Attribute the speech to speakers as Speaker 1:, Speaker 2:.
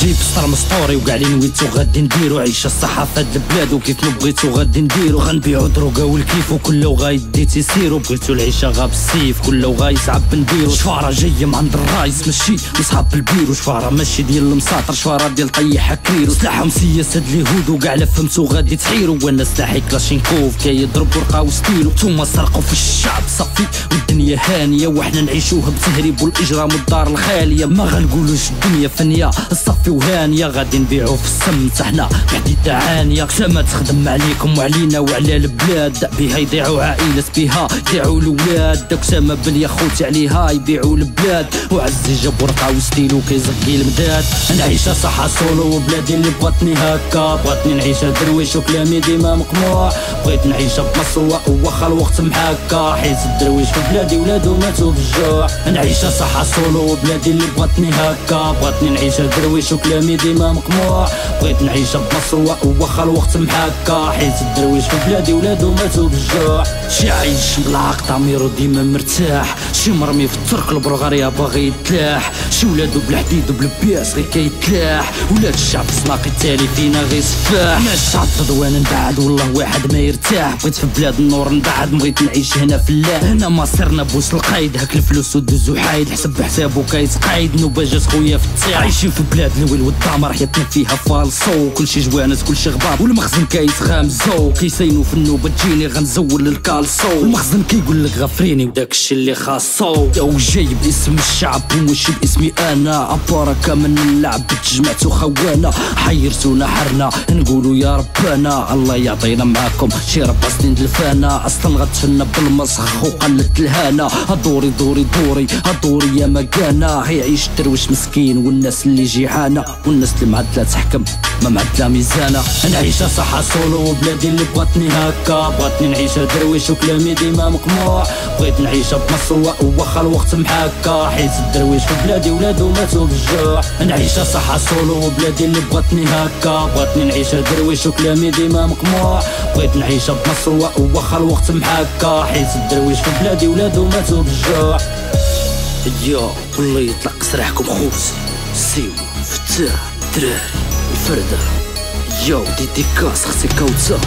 Speaker 1: جيب سطر مسطوري وكاع لي نويتو غادي نديرو عيشة الصحة فهاد البلاد. وكيف ما بغيتو غادي نديرو غنبيعو دروكا والكيف وكل غايدي تيسيرو بغيتو العيشة غاب السيف كل غايصعب نديرو. شفارة جاية من عند الرايس ماشي مصحاب البيرو شفارة ماشي ديال المساطر شفارة ديال طيح كريرو سلاحهم سياسة اليهود وكاع لا فهمتو غادي تحيرو وأنا سلاحي كلاشينكوف؟ كيضرب ورقه وستيلو نتوما سرقوا في الشعب صافي والدنيا هانية. وحنا نعيشوها بتهريب والإجرام والدار الخالية. ما غنقولوش الدنيا فانيه الصفي وهانيه غادي نبيعو في السمت حنا حديده عانيه ما تخدم عليكم وعلينا وعلى البلاد. بها يضيعوا عائلة بها يضيعوا الولاد. داك سما بن يا خوتي عليها يبيعوا البلاد. وعزي جاب ورقه وستيلو كيزقي المداد. نعيشها صحة سولو وبلادي اللي بغاتني هكا. بغاتني نعيشها درويش وكلامي ديما مقموع. بغيت نعيشها بمصوى واخا الوقت محاكا. حيت الدرويش في بلادي ولادو ماتوا بالجوع نعيشها صحة سولو وبلادي اللي بغاتني هكا. بغاتني نعيشها درويش وكلامي ديما مقموع. بغيت نعيشها بمصوى واخا الوقت محاكا. حيت الدرويش في بلادي ولادو ماتوا بالجوع شي عايش بالعقد ضميرو ديما مرتاح. شي مرمي في الترك البرغاريا باغي يتلاح. شي ولادو بالحديد وبالبياس غير كيتلاح. ولاد الشعب السناقي التالي فينا غير سفاح. ماش عضد وأنا نبعد والله واحد ما يرتاح. بغيت في بلاد النور نبعد بغيت نعيش هنا في الله. هنا ما صرنا بوس القايد هاك الفلوس ودوزو حايد. حسب حسابو كيتقايد. نوبة جات خويا في التير عايشين في بلاد الويل والدمر حياتنا فيها فالصو كلشي جوانس كلشي غبار. والمخزن كيتغامزو كيسينو في النوبة تجيني غنزول الكالسو المخزن كيقول لك غفريني وداك الشي اللي خاصو. أو جاي باسم الشعب وماشي باسمي أنا. اباركة من اللعب تجمعتو خوانا. حيرتونا حرنا نقولوا يا ربنا الله يعطينا معاكم شي ربع سنين الفانا. أصلا غتفنى بالمسخ وقلت الهانا. دوري دوري دوري دوري يا مكانا يعيش درويش مسكين والناس اللي والناس اللي معدلة تحكم. ما معدلة ميزانة نعيشها صحة سولو وبلادي اللي بغاتني هكا. بغاتني نعيشها درويش وكلامي ديما مقموع. بغيت نعيشها بمصر واخا الوقت محاكا. حيت الدرويش في بلادي ولادو ماتوا بالجوع نعيشها صحة سولو وبلادي اللي بغاتني هكا. بغاتني نعيشها درويش وكلامي ديما مقموع. بغيت نعيشها بمصر واخا الوقت محاكا. حيت الدرويش في بلادي ولادو ماتوا بالجوع يا والله يطلق سراحكم خوسي سيو. Т, дрель, ферда Йоу, дидика, сасекауца